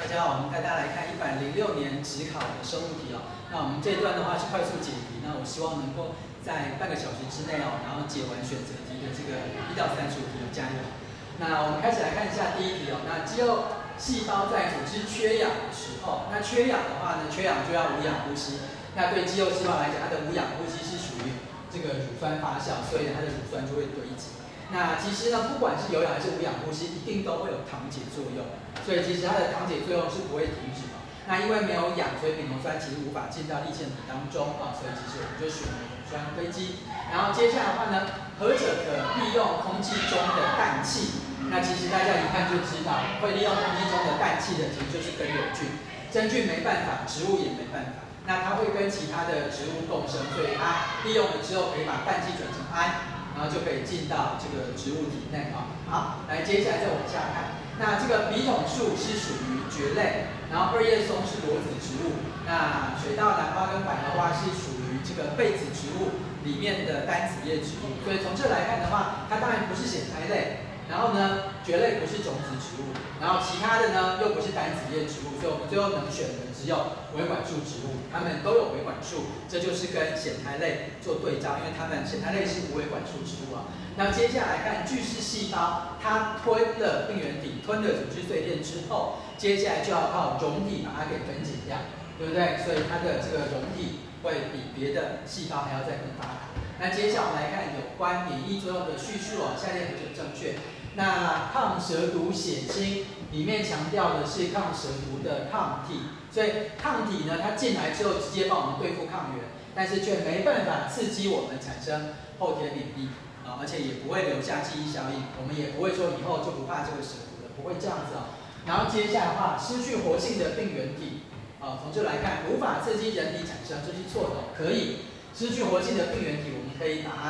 大家好，我们带大家来看一百零六年职考的生物题哦。那我们这一段的话是快速解题，那我希望能够在半个小时之内哦，然后解完选择题的这个一到三十五题，加油！那我们开始来看一下第一题哦。那肌肉细胞在组织缺氧的时候，那缺氧的话呢，缺氧就要无氧呼吸。那对肌肉细胞来讲，它的无氧呼吸是属于这个乳酸发酵，所以它的乳酸就会堆积。那其实呢，不管是有氧还是无氧呼吸，一定都会有糖解作用。所以其实它的糖解作用是不会停止的。那因为没有氧，所以丙酮酸其实无法进到立腺体当中啊，所以其实我们就选了乳酸堆积。然后接下来的话呢，何者可利用空气中的氮气？那其实大家一看就知道，会利用空气中的氮气的，其实就是根瘤菌。真菌没办法，植物也没办法。那它会跟其他的植物共生，所以它利用了之后可以把氮气转成氨。然后就可以进到这个植物体内啊。好，来接下来再往下看。那这个笔筒树是属于蕨类，然后二叶松是裸子植物，那水稻、兰花跟百合花是属于这个被子植物里面的单子叶植物。所以从这来看的话，它当然不是藓苔类。然后呢，蕨类不是种子植物，然后其他的呢又不是单子叶植物，所以我们最后能选的只有维管束植物，它们都有维管束，这就是跟藓苔类做对照，因为它们藓苔类是无维管束植物啊。那接下来看巨噬细胞，它吞了病原体，吞了组织碎片之后，接下来就要靠溶体把它给分解掉，对不对？所以它的这个溶体会比别的细胞还要再更发达。那接下来我们来看有关免疫作用的叙述哦，下列何者正确？那抗蛇毒血清里面强调的是抗蛇毒的抗体，所以抗体呢，它进来之后直接帮我们对付抗原，但是却没办法刺激我们产生后天免疫啊，而且也不会留下记忆效应，我们也不会说以后就不怕这个蛇毒了，不会这样子啊。然后接下来的话，失去活性的病原体啊，从这来看无法刺激人体产生，这是错的，可以失去活性的病原体，我们可以把它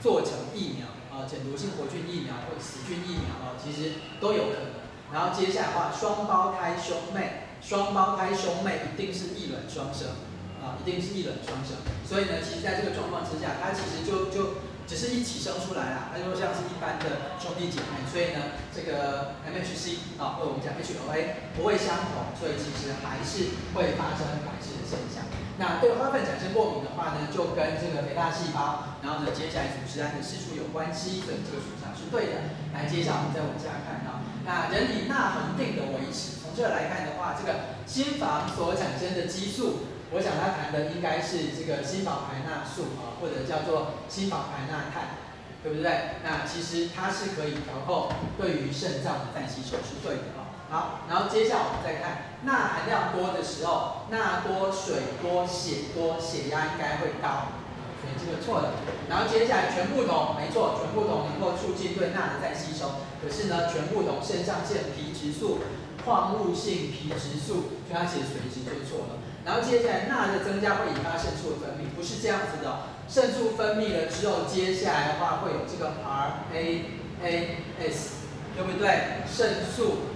做成疫苗。呃，减毒性活菌疫苗或者死菌疫苗哦，其实都有可能。然后接下来的话，双胞胎兄妹，双胞胎兄妹一定是异卵双生，啊，一定是异卵双生。所以呢，其实在这个状况之下，它其实就就只是一起生出来啦，它就像是一般的兄弟姐妹。所以呢，这个 MHC 啊，或者我们讲 HLA 不会相同，所以其实还是会发生排斥的现象。那对花粉产生过敏的话呢，就跟这个肥大细胞，然后呢，接下来组织胺的释出有关系，所以这个属相是对的。来，接下来我们再往下看啊，那人体钠恒定的维持，从这来看的话，这个心房所产生的激素，我想它谈的应该是这个心房排钠素啊，或者叫做心房排钠肽，对不对？那其实它是可以调控对于肾脏的再吸收，是对的啊。好，然后接下来我们再看钠含量多的时候，钠多、水多、血多，血压应该会高，所以这个错了。然后接下来全部酮，没错，全部酮能够促进对钠的再吸收，可是呢，全部酮肾上腺皮质素、矿物性皮质素，所以它写垂直就错了。然后接下来钠的增加会引发肾素的分泌，不是这样子的，肾素分泌了之后，接下来的话会有这个 RAAS，对不对？肾素。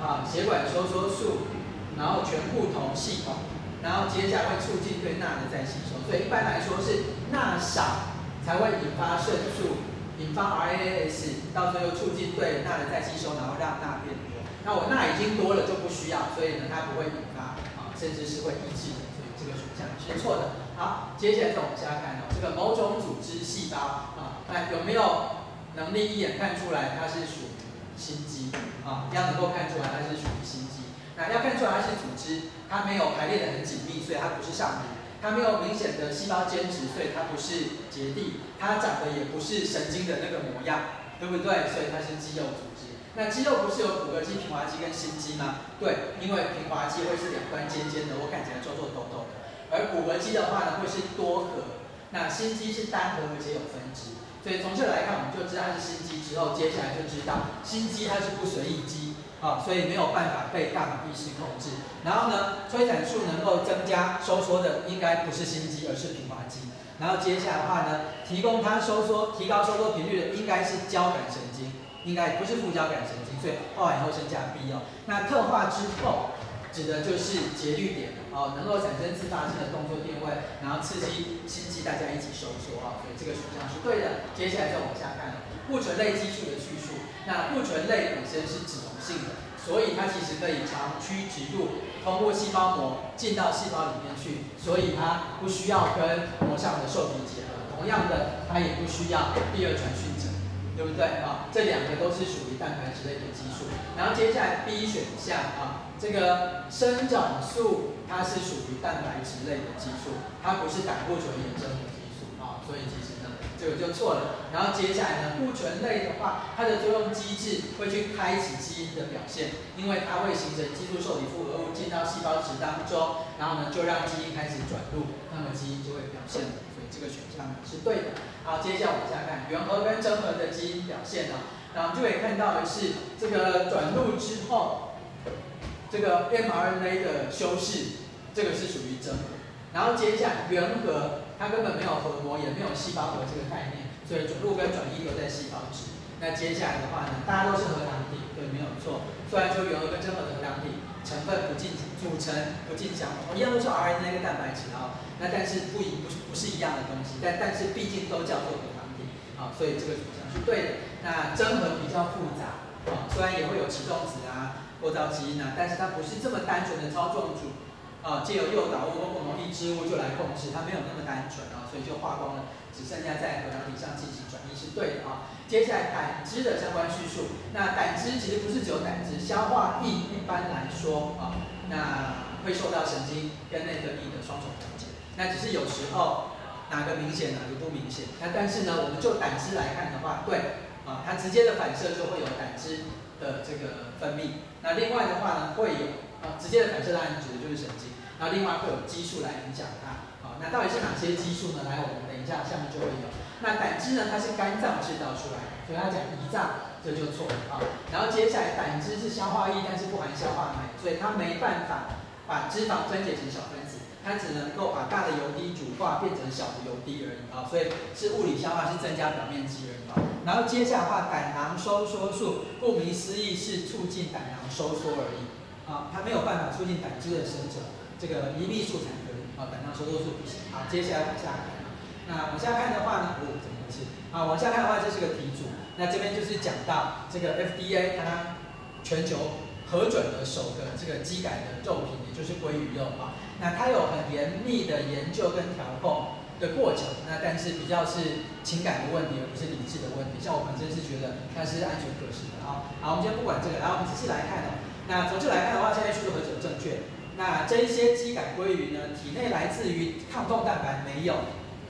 啊，血管收缩素，然后全部同系统，然后接下来会促进对钠的再吸收，所以一般来说是钠少才会引发肾素，引发 R A S，到最后促进对钠的再吸收，然后让钠变多。那我钠已经多了就不需要，所以呢它不会引发啊，甚至是会抑制的，所以这个选项是错的。好，接下来再往下看哦，这个某种组织细胞啊，那有没有能力一眼看出来它是属？心肌啊，要能够看出来它是属于心肌。那要看出来它是组织，它没有排列的很紧密，所以它不是上皮。它没有明显的细胞间质，所以它不是结缔。它长得也不是神经的那个模样，对不对？所以它是肌肉组织。那肌肉不是有骨骼肌、平滑肌跟心肌吗？对，因为平滑肌会是两端尖尖的，我看起来皱皱抖抖的。而骨骼肌的话呢，会是多核。那心肌是单核而且有分支。所以从这来看，我们就知道它是心肌之后，接下来就知道心肌它是不随意肌啊，所以没有办法被大脑意识控制。然后呢，催产素能够增加收缩的应该不是心肌，而是平滑肌。然后接下来的话呢，提供它收缩、提高收缩频率的应该是交感神经，应该不是副交感神经。所以画完以后先加 B 哦。那特化之后。指的就是节律点哦，能够产生自发性的动作电位，然后刺激心肌，大家一起收缩啊，所以这个选项是对的。接下来再往下看，固醇类激素的叙述。那固醇类本身是脂溶性的，所以它其实可以长驱直入，通过细胞膜进到细胞里面去，所以它不需要跟膜上的受体结合。同样的，它也不需要第二传讯者，对不对啊？这两个都是属于蛋白质类的激素。然后接下来 B 选项啊，这个生长素它是属于蛋白质类的激素，它不是胆固醇衍生的激素啊，所以其实呢这个就错了。然后接下来呢，固醇类的话，它的作用机制会去开启基因的表现，因为它会形成激素受体复合物进到细胞质当中，然后呢就让基因开始转录，那么基因就会表现了。这个选项是对的。好，接下来往下看原核跟真核的基因表现呢，那我们就可以看到的是这个转录之后，这个 mRNA 的修饰，这个是属于真核。然后接下来原核它根本没有核膜，也没有细胞核这个概念，所以转录跟转移都在细胞质。那接下来的话呢，大家都是核糖体，对，没有错。虽然说原核跟真核的核糖体成分不尽组成不尽相同，一样都是 RNA 跟蛋白质啊。那但是不一不不是一样的东西，但但是毕竟都叫做核糖体，啊，所以这个选项是对的。那真核比较复杂，啊，虽然也会有启动子啊、构造基因啊，但是它不是这么单纯的操纵组，啊，借由诱导物或共同抑制物就来控制，它没有那么单纯啊，所以就花光了，只剩下在核糖体上进行转移是对的啊。接下来胆汁的相关叙述，那胆汁其实不是只有胆汁，消化液一般来说啊，那会受到神经跟内分泌的双重调节。那只是有时候哪个明显哪个不明显，那但是呢，我们就胆汁来看的话，对，啊，它直接的反射就会有胆汁的这个分泌。那另外的话呢，会有啊直接的反射到你指的就是神经，然后另外会有激素来影响它。好，那到底是哪些激素呢？来，我们等一下下面就会有。那胆汁呢，它是肝脏制造出来的，所以它讲胰脏这就错了啊。然后接下来胆汁是消化液，但是不含消化酶，所以它没办法把脂肪分解成小分子。它只能够把大的油滴煮化变成小的油滴而已啊，所以是物理消化，是增加表面积而已啊。然后接下来的话，胆囊收缩素，顾名思义是促进胆囊收缩而已啊，它没有办法促进胆汁的生成，这个胰泌素才可以啊，胆囊收缩素不行。好，接下来往下看，那往下看的话呢，哦，怎么回事？啊，往下看的话，这是个题组，那这边就是讲到这个 FDA 它全球核准的首个这个基改的肉品，也就是鲑鱼肉啊。那它有很严密的研究跟调控的过程，那但是比较是情感的问题，而不是理智的问题。像我本身是觉得它是安全可视的啊。好，我们先不管这个，然后我们仔细来看哦。那从这来看的话，现在叙述何者正确？那这一些基改鲑鱼呢，体内来自于抗冻蛋白没有，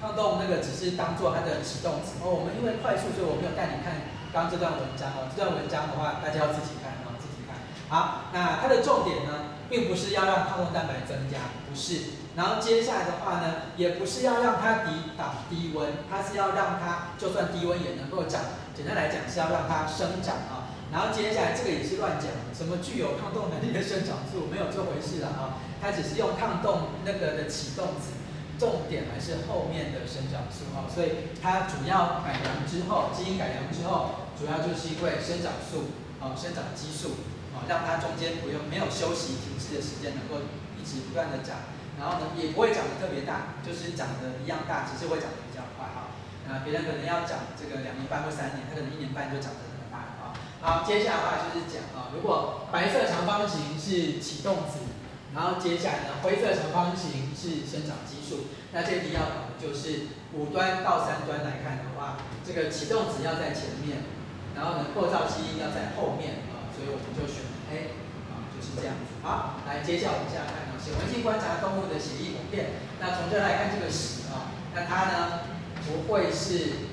抗冻那个只是当做它的启动子。哦，我们因为快速，所以我没有带你看刚刚这段文章哦。这段文章的话，大家要自己看哦，自己看。好，那它的重点呢？并不是要让抗冻蛋白增加，不是。然后接下来的话呢，也不是要让它抵挡低温，它是要让它就算低温也能够长。简单来讲是要让它生长啊。然后接下来这个也是乱讲，什么具有抗冻能力的生长素没有这回事了啊。它只是用抗冻那个的启动子，重点还是后面的生长素啊。所以它主要改良之后，基因改良之后，主要就是因为生长素啊，生长激素。让它中间不用没有休息停滞的时间，能够一直不断的长，然后呢也不会长得特别大，就是长得一样大，只是会长得比较快哈。那别人可能要长这个两年半或三年，他可能一年半就长得很大了啊。好，接下来的话就是讲啊，如果白色长方形是启动子，然后接下来呢灰色长方形是生长激素，那这题要考的就是五端到三端来看的话，这个启动子要在前面，然后呢构造基因要在后面啊。所以我们就选 A，啊，就是这样子。好，来，接下来往下看啊，显微镜观察动物的血液普遍。那从这来看这个十啊，那它呢不会是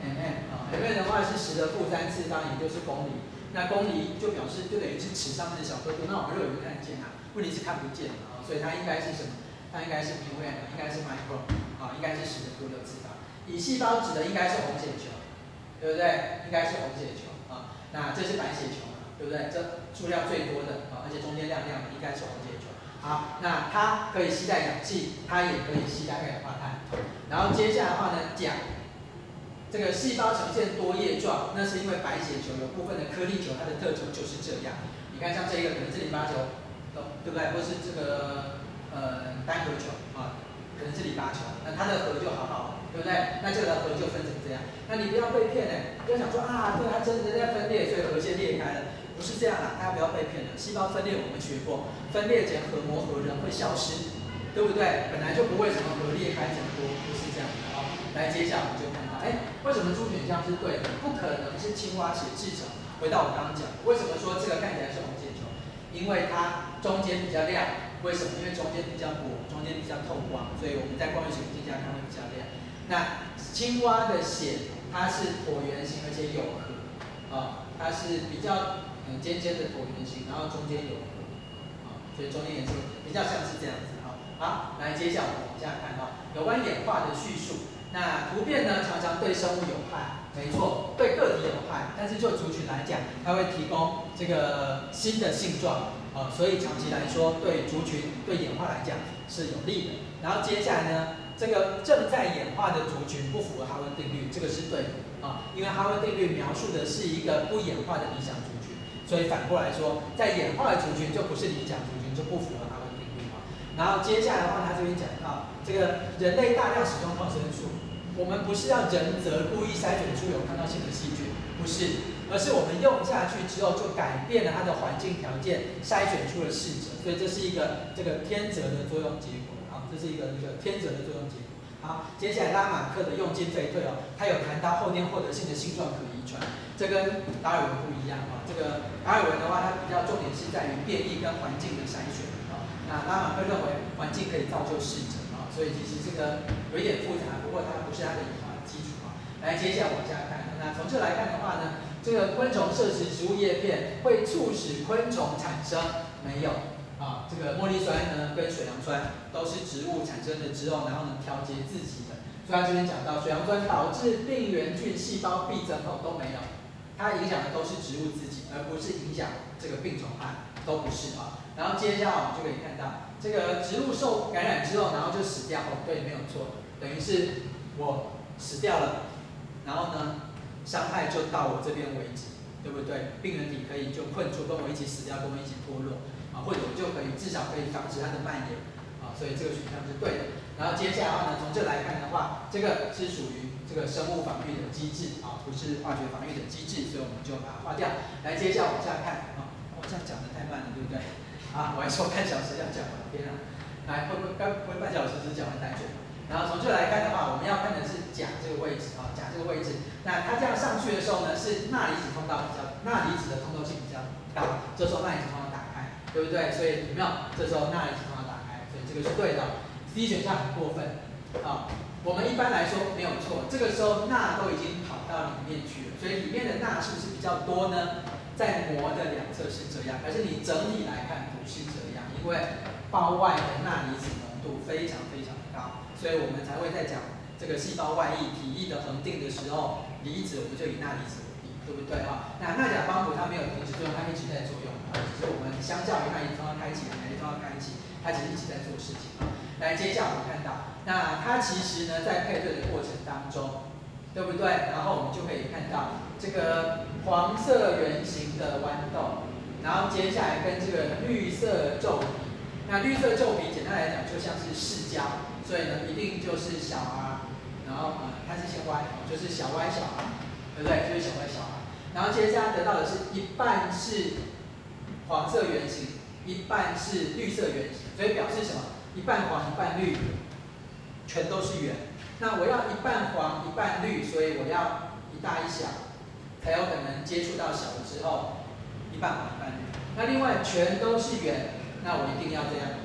mm 啊，mm 的话是十的负三次方，也就是公里。那公里就表示就等于是尺上面的小刻度，那我们肉眼看得见啊，问题是看不见啊，所以它应该是什么？它应该是 mm，应该是 micro，啊，应该是十的负六次方。以细胞指的应该是红血球，对不对？应该是红血球啊，那这是白血球。对不对？这数量最多的啊，而且中间亮亮的，应该是红血球。好，那它可以吸带氧气，它也可以吸带二氧化碳。然后接下来的话呢，讲这个细胞呈现多叶状，那是因为白血球有部分的颗粒球，它的特征就是这样。你看像这个可能是淋巴球，对不对？或是这个呃单核球啊，可能是淋巴球，那它的核就好好。对不对？那这个核就分成这样。那你不要被骗呢，不要想说啊，对它真的在分裂，所以核先裂开了。不是这样啦，大家不要被骗了。细胞分裂我们学过，分裂前核膜核仁会消失，对不对？本来就不会什么核裂开这么多，不是这样的啊。来，接下来我们就看到，哎，为什么猪选项是对的？不可能是青蛙血制成。回到我刚刚讲，为什么说这个看起来是红血球？因为它中间比较亮。为什么？因为中间比较薄，中间比较透光，所以我们在光学显微镜下看会比较亮。那青蛙的血它是椭圆形，而且有核，啊，它是比较尖尖的椭圆形，然后中间有核，啊，所以中间颜色比较像是这样子，哈。好，来接下来我们往下看哈，有关演化的叙述。那图片呢，常常对生物有害，没错，对个体有害，但是就族群来讲，它会提供这个新的性状。啊，所以长期来说，对族群、对演化来讲是有利的。然后接下来呢，这个正在演化的族群不符合哈文定律，这个是对的啊，因为哈文定律描述的是一个不演化的理想族，所以反过来说，在演化的族群就不是理想族群，就不符合哈文定律啊。然后接下来的话，他这边讲到这个人类大量使用抗生素，我们不是要人则故意筛选出有抗药性的细菌，不是。而是我们用下去之后，就改变了它的环境条件，筛选出了适者，所以这是一个这个天择的作用结果啊，这是一个一个天择的作用结果。好，接下来拉马克的用进废退哦，他有谈到后天获得性的性状可遗传，这跟达尔文不一样啊。这个达尔文的话，它比较重点是在于变异跟环境的筛选啊。那拉马克认为环境可以造就适者啊，所以其实这个有一点复杂，不过它不是它的遗传基础啊。来，接下来往下看，那从这来看的话呢？这个昆虫摄食植物叶片会促使昆虫产生没有啊？这个茉莉酸呢跟水杨酸都是植物产生的之后，然后呢调节自己。所以他这边讲到水杨酸导致病原菌细胞闭增后都没有，它影响的都是植物自己，而不是影响这个病虫害，都不是啊。然后接下来我们就可以看到，这个植物受感染之后，然后就死掉哦，对，没有错，等于是我死掉了，然后呢？伤害就到我这边为止，对不对？病原体可以就困住，跟我一起死掉，跟我一起脱落，啊，或者就可以至少可以防止它的蔓延，所以这个选项是对的。然后接下来的话呢，从这来看的话，这个是属于这个生物防御的机制，啊，不是化学防御的机制，所以我们就把它划掉。来，接下来往下看，啊，我这样讲的太慢了，对不对？啊，我还说半小时要讲完，天啊！来，会不会刚会半小时只讲完单选？然后从这来看的话，我们要看的是甲这个位置啊，甲这个位置。那它这样上去的时候呢，是钠离子通道比较，钠离子的通透性比较大，这时候钠离子通道打开，对不对？所以有没有？这时候钠离子通道，就是对的。C 选项很过分啊，我们一般来说没有错，这个时候钠都已经跑到里面去了，所以里面的钠是不是比较多呢？在膜的两侧是这样，可是你整体来看不是这样，因为包外的钠离子浓度非常非常高。所以我们才会在讲这个细胞外溢体液的恒定的时候，离子我们就以钠离子为例，对不对啊？那钠钾帮补它没有停止作用，它一直在作用啊。只是我们相较于钠离子通道开启，钠离子通道开启，它其实一直在做事情。来，接下来我们看到，那它其实呢在配对的过程当中，对不对？然后我们就可以看到这个黄色圆形的豌豆，然后接下来跟这个绿色皱皮，那绿色皱皮简单来讲就像是视胶。所以呢，一定就是小 r，然后呃，它是先 y，就是小 y 小 r，对不对？就是小 y 小 r。然后接下来得到的是一半是黄色圆形，一半是绿色圆形，所以表示什么？一半黄一半绿，全都是圆。那我要一半黄一半绿，所以我要一大一小，才有可能接触到小的之后，一半黄一半绿。那另外全都是圆，那我一定要这样。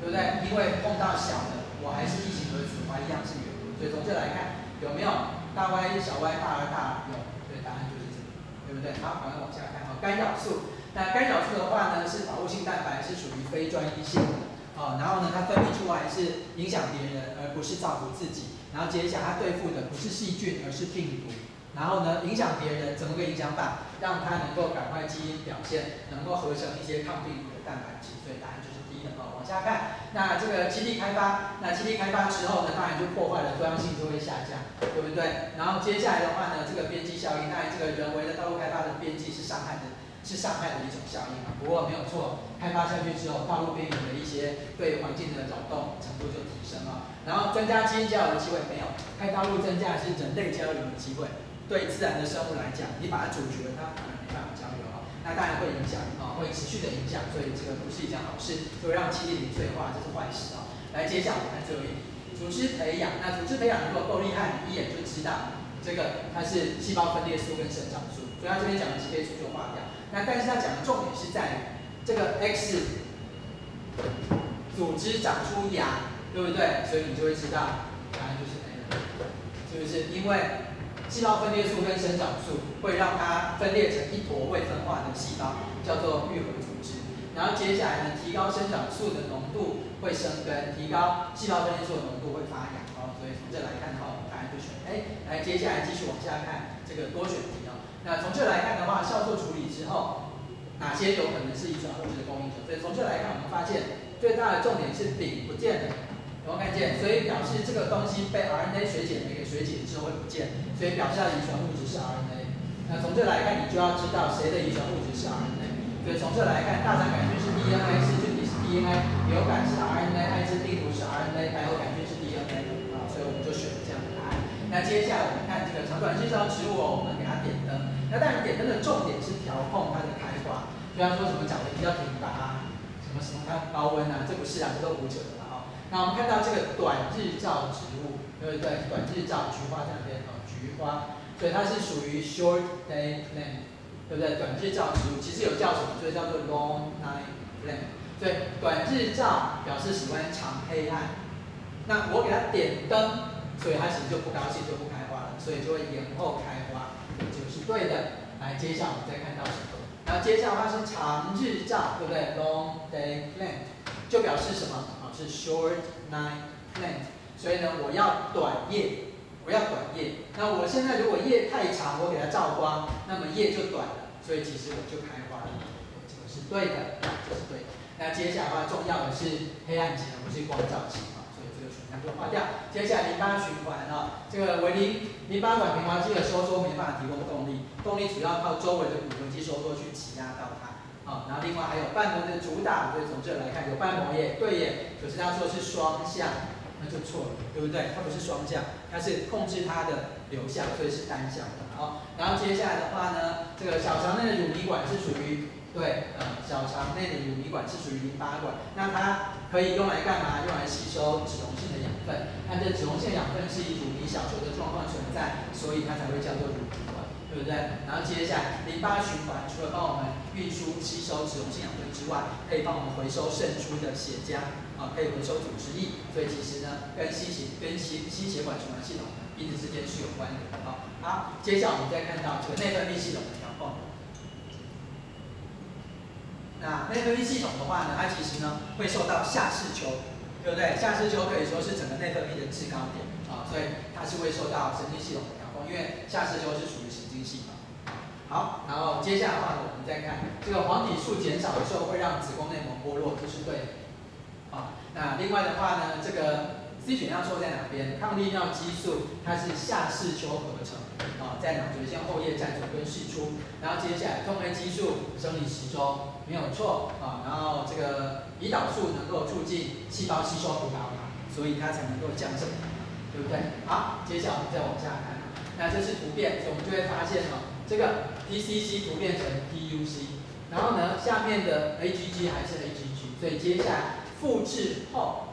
对不对？因为碰到小的，我还是一形而子，还一样是圆。所以从这来看，有没有大 Y 小 y 大而大 r 有？对，答案就是这个，对不对？好，我们往下看好，干扰素。那干扰素的话呢，是保护性蛋白，是属于非专一性的啊。然后呢，它分泌出来是影响别人，而不是造福自己。然后接下来它对付的不是细菌，而是病毒。然后呢，影响别人怎么个影响法？让它能够赶快基因表现，能够合成一些抗病毒的蛋白质。所以答案就是 D 的哦。往下看，那这个基地开发，那基地开发之后呢，当然就破坏了多样性，就会下降，对不对？然后接下来的话呢，这个边际效应，当然这个人为的道路开发的边际是伤害的，是伤害的一种效应啊。不过没有错，开发下去之后，道路边缘的一些对环境的扰动程度就提升了。然后增加基因交流的机会没有，开道路增加的是人类交流的机会，对自然的生物来讲，你把它阻绝了，它可能没办法交流啊。那当然会影响啊，会持续的影响，所以这个不是一件好事，就会让基地零碎化，这是坏事啊。来，接下来我们看最后一题，组织培养。那组织培养如果够厉害，你一眼就知道这个它是细胞分裂素跟生长素，所以它这边讲的 GK 素就化掉。那但是他讲的重点是在于这个 X 组织长出芽，对不对？所以你就会知道答案就是 A 了，是不是？因为细胞分裂素跟生长素会让它分裂成一坨未分化的细胞，叫做愈合组织。然后接下来呢，提高生长素的浓度会生根，提高细胞分裂素的浓度会发芽。哦，所以从这来看的话，答案就选 A。来，接下来继续往下看这个多选题。那从这来看的话，酵素处理之后，哪些有可能是遗传物质的供应者？所以从这来看，我们发现最大的重点是丙不见了。有没有看见？所以表示这个东西被 RNA 水解酶给水解之后会不见，所以表示的遗传物质是 RNA。那从这来看，你就要知道谁的遗传物质是 RNA。所以从这来看，大肠杆菌是 DNA，是菌体是 DNA，流感是 RNA，艾滋病毒是 RNA，白喉杆菌是 DNA。啊，所以我们就选了这样的答案。那接下来我们看这个长短细胞植物哦，我们。那当然点灯的重点是调控它的开花，虽然说什么讲的比较挺拔，什么什么它高温啊，这不是啊，这都胡扯的哦。那我们看到这个短日照植物，对不对？短日照菊花这两边哦，菊花，所以它是属于 short day plant，对不对？短日照植物其实有叫什么？所以叫做 long night plant。所以短日照表示喜欢长黑暗。那我给它点灯，所以它其实就不高兴，就不开，所以就会延后开花，这个是对的。来，接下来我们再看到什么？然后接下来它是长日照，对不对？long day plant 就表示什么？啊是 short night plant，所以呢，我要短叶，我要短叶。那我现在如果叶太长，我给它照光，那么叶就短了，所以其实我就开花了。这个是对的，这是对的。那接下来的话，重要的是黑暗期，不是光照期啊，所以这个选项就划掉。接下来淋巴循环啊，这个维尼淋巴管平滑肌的收缩没办法提供动力，动力主要靠周围的骨骼肌收缩去挤压到它。啊，然后另外还有瓣膜的主打，所以从这来看有瓣膜耶，对耶，可是他说是双向，那就错了，对不对？它不是双向，它是控制它的流向，所以是单向的。好，然后接下来的话呢，这个小肠内的乳糜管是属于，对，呃，小肠内的乳糜管是属于淋巴管，那它可以用来干嘛？用来吸收脂溶性的养分，那这脂溶性养分是以乳糜小球的状况存在，所以它才会叫做乳糜管。对不对？然后接下来淋巴循环除了帮我们运输、吸收脂溶性养分之外，可以帮我们回收渗出的血浆，啊，可以回收组织液。所以其实呢，跟吸血、跟吸吸血管循环系统彼此之间是有关的。好，好，接下来我们再看到这个内分泌系统的调控。那内分泌系统的话呢，它其实呢会受到下视丘，对不对？下视丘可以说是整个内分泌的制高点，啊，所以它是会受到神经系统的调控，因为下视丘是属于神经。系统。好，然后接下来的话呢，我们再看这个黄体素减少的时候会让子宫内膜剥落，这是对的。好，那另外的话呢，这个 C 选项错在哪边？抗利尿激素它是下视丘合成，啊，在脑髓腺后叶站左根释出。然后接下来通酶激素生理时钟没有错，啊，然后这个胰岛素能够促进细胞吸收葡萄糖，所以它才能够降血糖，对不对？好，接下来我们再往下看。那这是图片，所以我们就会发现哦，这个 PCC 图变成 PUC，然后呢，下面的 AGG 还是 AGG，所以接下来复制后，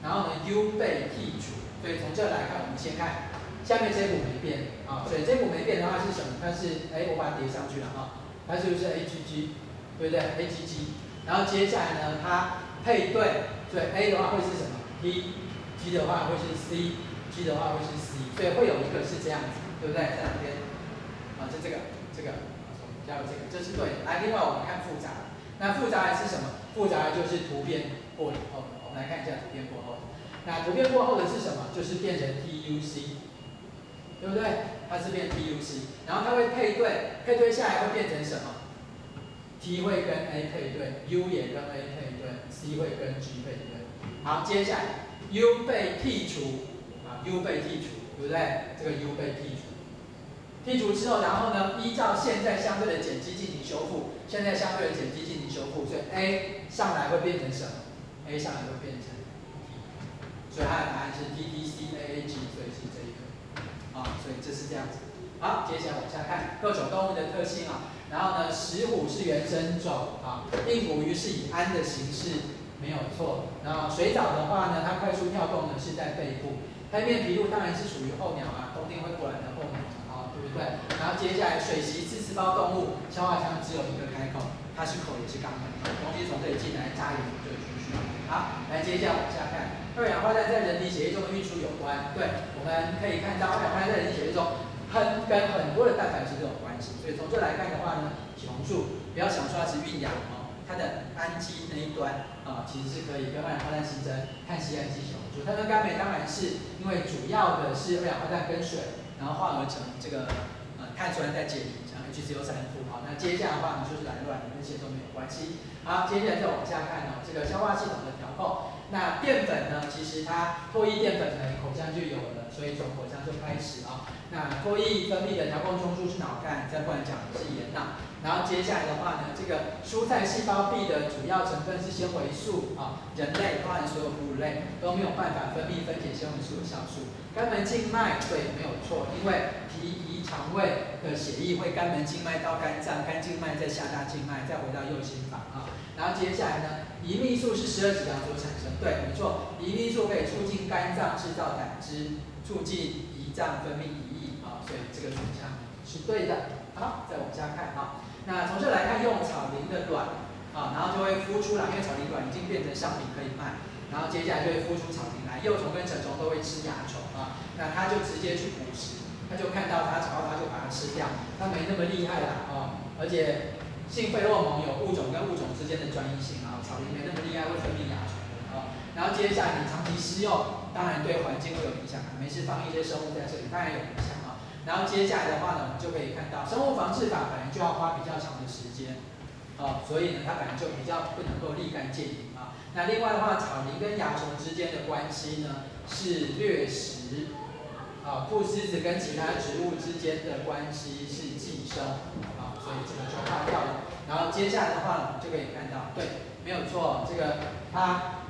然后呢 U 被剔除，所以从这来看，我们先看下面这股没变啊，所以这股没变的话是什么？它是哎，我把它叠上去了啊，它是不是 AGG？对不对？AGG，然后接下来呢，它配对，所以 A 的话会是什么？T，G 的话会是 C，G 的话会是 C，所以会有一个是这样子。对不对？这两边，啊，就这个，这个，加入这个，这是对的。来，另外我们看复杂，那复杂的是什么？复杂的就是图片过以后。我们来看一下图片过后。那图片过后的是什么？就是变成 TUC，对不对？它是变 TUC，然后它会配对，配对下来会变成什么？T 会跟 A 配对，U 也跟 A 配对，C 会跟 G 配对。好，接下来 U 被剔除，啊，U 被剔除。对不对？这个 U 被剔除，剔除之后，然后呢，依照现在相对的碱基进行修复，现在相对的碱基进行修复，所以 A 上来会变成什么？A 上来会变成所以它的答案是 T T C A A G，所以是这一个，啊，所以这是这样子。好，接下来往下看各种动物的特性啊。然后呢，石虎是原生种啊，硬骨鱼是以鞍的形式，没有错。然后水藻的话呢，它快速跳动呢是在背部。黑面琵鹭当然是属于候鸟啊，冬天会过来的候鸟啊，对不对？然后接下来水螅是刺胞动物，消化腔只有一个开口，它是口也是肛门，东西从这里进来扎眼就出去。好，来接下来往下看，二氧化碳在人体血液中的运输有关。对，我们可以看到二氧化碳在人体血液中。很跟很多的蛋白质都有关系，所以从这来看的话呢，血红素不要想说它是运氧哦，它的氨基那一端啊，其实是可以跟二氧化碳形成碳基氨基血红素。碳酸甘酶当然是因为主要的是二氧化碳跟水，然后化合成这个呃碳酸再解离，像 HCO 三负。好，那接下来的话呢就是来卵跟这些都没有关系。好，接下来再往下看呢，这个消化系统的调控。那淀粉呢，其实它唾液淀粉呢口腔就有了，所以从口腔就开始啊。那唾液分泌的调控中枢是脑干，再不然讲的是眼脑。然后接下来的话呢，这个蔬菜细胞壁的主要成分是纤维素啊，人类包含所有哺乳类都没有办法分泌分解纤维素的酵素。肝门静脉对，没有错，因为肠胃的血液会肝门静脉到肝脏，肝静脉再下大静脉，再回到右心房啊。然后接下来呢，胰泌素是十二指肠所产生，对，没错，胰泌素可以促进肝脏制造胆汁，促进胰脏分泌胰液啊。所以这个选项是对的。好，再往下看啊。那从这来看，用草蛉的卵啊，然后就会孵出来，因为草蛉卵已经变成商品可以卖。然后接下来就会孵出草蛉来，幼虫跟成虫都会吃蚜虫啊。那它就直接去捕食，他就看到它，然后他就把它吃掉。它没那么厉害啦啊，而且性费洛蒙有物种跟物种之间的专一性啊，草蛉没那么厉害，会分泌蚜虫啊。然后接下来你长期施用，当然对环境会有影响啊。没事放一些生物在这里，当然有影响啊。然后接下来的话呢，我们就可以看到生物防治法本来就要花比较长的时间，哦，所以呢它本来就比较不能够立竿见影啊。那另外的话，草蛉跟蚜虫之间的关系呢是掠食，啊，菟丝子跟其他植物之间的关系是寄生，啊，所以这个就划掉了。然后接下来的话呢，我们就可以看到，对，没有错，这个它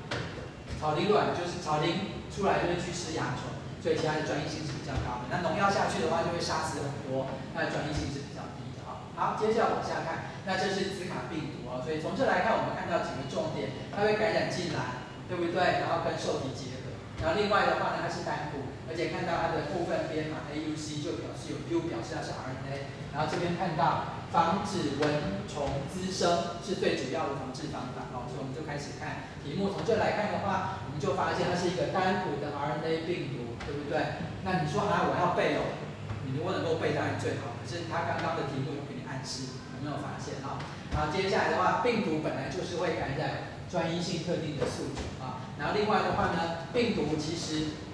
草蛉卵就是草蛉出来就会去吃蚜虫。所以其他的专业性是比较高的。那农药下去的话，就会杀死很多，那专业性是比较低的啊。好，接下来往下看，那这是兹卡病毒啊。所以从这来看，我们看到几个重点，它会感染进来，对不对？然后跟受体结合。然后另外的话呢，它是单股，而且看到它的部分编码 AUC 就表示有 U，表示它是 RNA。然后这边看到防止蚊虫滋生是最主要的防治方法哦。所以我们就开始看题目。从这来看的话，我们就发现它是一个单股的 RNA 病毒。对不对？那你说啊，我要背哦，你如果能够背当然最好。可是他刚刚的题目有给你暗示，有没有发现啊？然后接下来的话，病毒本来就是会感染专一性特定的宿主啊。然后另外的话呢，病毒其实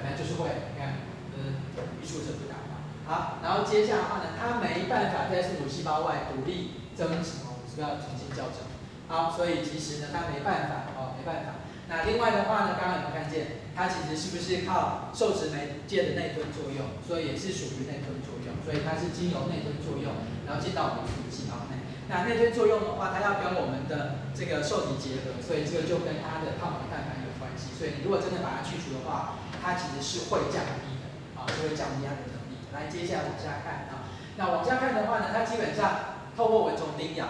本来就是会，你看，呃，一触则不达嘛。好，然后接下来的话呢，它没办法在宿主细胞外独立增殖哦，是不是要重新校正？好，所以其实呢，它没办法哦，没办法。那另外的话呢，刚刚有没有看见？它其实是不是靠受体媒介的内吞作用，所以也是属于内吞作用，所以它是经由内吞作用，然后进到我们的细胞内。那内吞作用的话，它要跟我们的这个受体结合，所以这个就跟它的抗氧蛋白有关系。所以你如果真的把它去除的话，它其实是会降低的，啊，就会降低它的能力。来，接下来往下看啊，那往下看的话呢，它基本上透过蚊虫叮咬，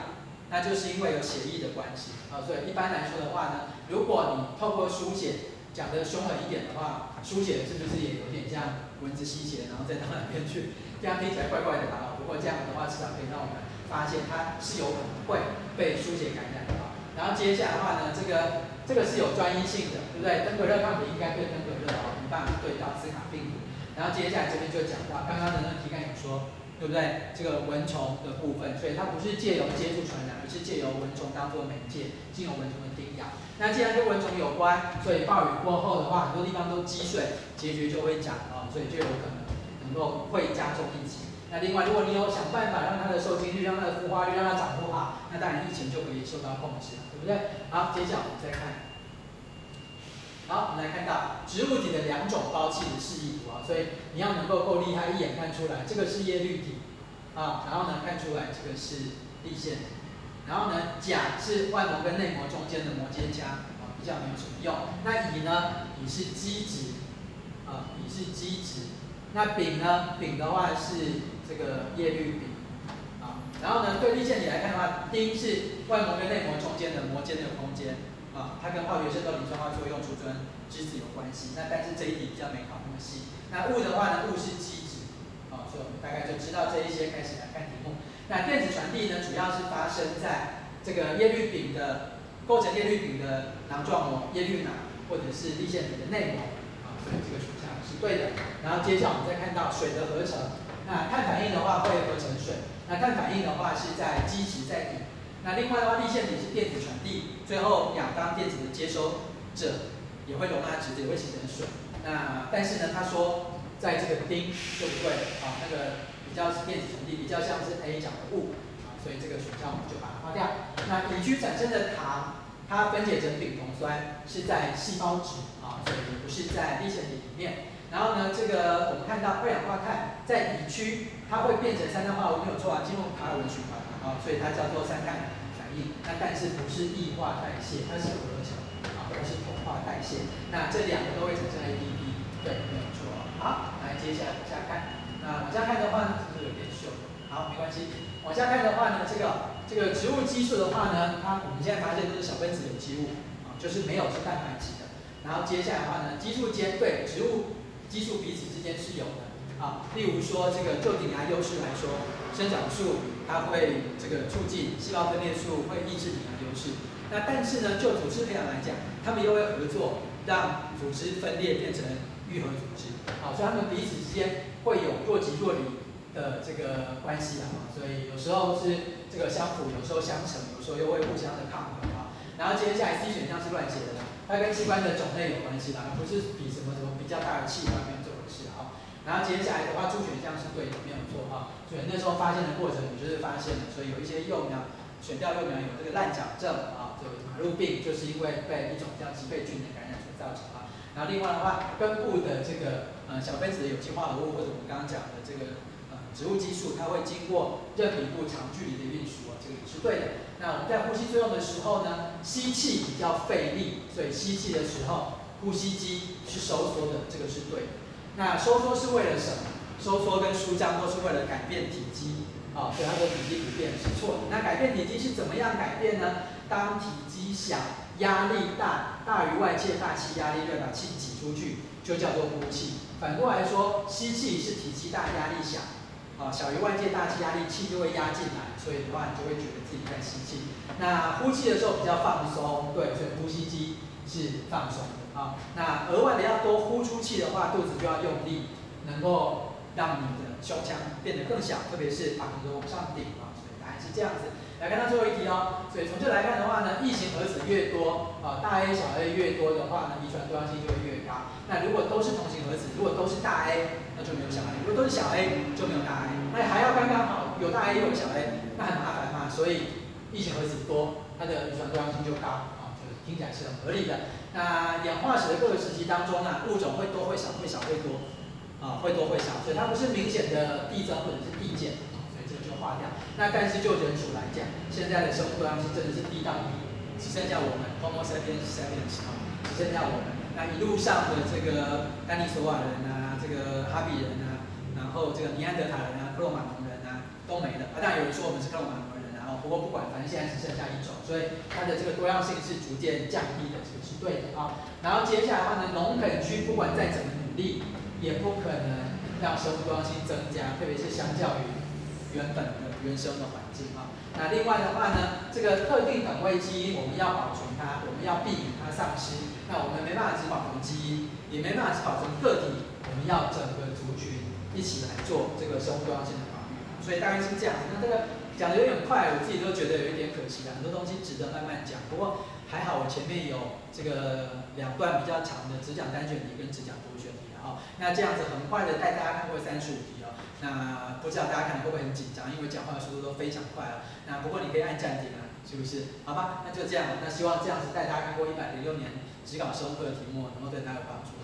那就是因为有血液的关系啊，所以一般来说的话呢，如果你透过输血。讲的凶狠一点的话，书写是不是也有点像蚊子吸血，然后再到那边去？这样听起来怪怪的啊？不过这样的话，至少可以让我们发现它是有可能会被书写感染的。然后接下来的话呢，这个这个是有专一性的，对不对？登革热抗体应该对登革热啊，办法对到斯卡病毒。然后接下来这边就讲到刚刚的那个题干有说，对不对？这个蚊虫的部分，所以它不是借由接触传染，而是借由蚊虫当做媒介，进入蚊虫的叮咬。那既然跟蚊虫有关，所以暴雨过后的话，很多地方都积水，结局就会讲啊，所以就有可能能够会加重疫情。那另外，如果你有想办法让它的受精率、让它的孵化率、让它长不好，那当然疫情就可以受到控制了，对不对？好，接下来我们再看。好，我们来看到植物体的两种包气的示意图啊，所以你要能够够厉害，一眼看出来这个是叶绿体啊，然后呢看出来这个是立腺。然后呢，甲是外膜跟内膜中间的膜间腔，啊，比较没有什么用。那乙呢，乙是基质，啊，乙是基质，那丙呢？丙的话是这个叶绿丙啊。然后呢，对立线体来看的话，丁是外膜跟内膜中间的膜间的空间啊，它跟化学渗透磷酸化作用储存质子有关系。那但是这一题比较没考那么细。那物的话呢，物是基质啊，所以我们大概就知道这一些，开始来看题目。那电子传递呢，主要是发生在这个叶绿丙的构成叶绿丙的囊状膜叶绿囊，或者是立线体的内膜啊，所以这个选项是对的。然后接下来我们再看到水的合成，那碳反应的话会合成水，那碳反应的话是在基质在底。那另外的话，立线体是电子传递，最后氧当电子的接收者，也会容纳质子，也会形成水。那但是呢，他说在这个丁就不对啊？那个比较是电子传递，比较像是 A 讲的物啊，所以这个选项我们就把它划掉。那乙区产生的糖，它分解成丙酮酸是在细胞质啊，所以不是在立线体里面。然后呢，这个我们看到二氧化碳在乙区，它会变成三碳化合物，没有错啊，进入卡尔文循环啊，所以它叫做三碳那但是不是异化代谢，它是合成啊，它是同化代谢。那这两个都会产生 ATP，对，没有错。好，来接下来往下看。那往下看的话呢，是不是有点秀？好，没关系。往下看的话呢，这个这个植物激素的话呢，它我们现在发现都是小分子有机物啊，就是没有是蛋白质的。然后接下来的话呢，激素间对植物。激素彼此之间是有的啊，例如说这个就顶芽优势来说，生长素它会这个促进细胞分裂素会抑制顶芽优势。那但是呢，就组织培养来讲，它们又会合作，让组织分裂变成愈合组织。好，所以它们彼此之间会有若即若离的这个关系啊。所以有时候是这个相辅，有时候相成，有时候又会互相的抗衡啊。然后接下来 C 选项是乱写的，它跟器官的种类有关系啦，不是比什么什么。比较大的器官没有这回事啊，然后接下来的话，助选对，没有错啊。所以那时候发现的过程，你就是发现了，所以有一些幼苗选掉幼苗有这个烂脚症啊，这个马路病，就是因为被一种叫吉贝菌的感染所造成啊。然后另外的话，根部的这个呃小分子的有机化合物，或者我们刚刚讲的这个呃植物激素，它会经过任皮部长距离的运输啊，这个也是对的。那我们在呼吸作用的时候呢，吸气比较费力，所以吸气的时候。呼吸机是收缩的，这个是对的。那收缩是为了什么？收缩跟舒张都是为了改变体积，啊，所以它的体积不变是错的。那改变体积是怎么样改变呢？当体积小，压力大，大于外界大气压力，就把气挤出去，就叫做呼气。反过来说，吸气是体积大，压力小，啊，小于外界大气压力，气就会压进来，所以的话你就会觉得自己在吸气。那呼气的时候比较放松，对，所以呼吸机是放松的。啊，那额外的要多呼出气的话，肚子就要用力，能够让你的胸腔变得更小，特别是把你的往上顶啊。所以答案是这样子。来看到最后一题哦。所以从这来看的话呢，异型核子越多，啊，大 A 小 A 越多的话呢，遗传多样性就会越高。那如果都是同型核子，如果都是大 A，那就没有小 A；如果都是小 A，就没有大 A。那还要刚刚好，有大 A 又有小 A，那很麻烦嘛。所以异型核子多，它的遗传多样性就高啊，就听起来是很合理的。那演化史的各个时期当中呢，物种会多会少，会少会多，啊，会多会少，所以它不是明显的递增或者是递减，所以这个就划掉。那但是就人数来讲，现在的生物多样性真的是低到底，只剩下我们 Homo sapiens sapiens 啊，只剩下我们。那一路上的这个丹尼索瓦人啊，这个哈比人啊，然后这个尼安德塔人啊，克罗马农人啊，都没了。啊，当然有人说我们是克罗马农人。然后不过不管，反正现在只剩下一种，所以它的这个多样性是逐渐降低的，这个是对的啊。然后接下来的话呢，农垦区不管再怎么力，也不可能让生物多样性增加，特别是相较于原本的原生的环境啊。那另外的话呢，这个特定等位基因我们要保存它，我们要避免它丧失。那我们没办法只保存基因，也没办法只保存个体，我们要整个族群一起来做这个生物多样性的保育。所以大概是这样。那这个。讲的有点快，我自己都觉得有一点可惜了。很多东西值得慢慢讲，不过还好我前面有这个两段比较长的只讲单选题跟只讲多选那这样子很快的带大家看过三十五题哦。那不知道大家可能会不会很紧张，因为讲话的速度都非常快啊。那不过你可以按暂停啊，是不是？好吧，那就这样了。那希望这样子带大家看过一百零六年职考生物课的题目，能够对大家有帮助。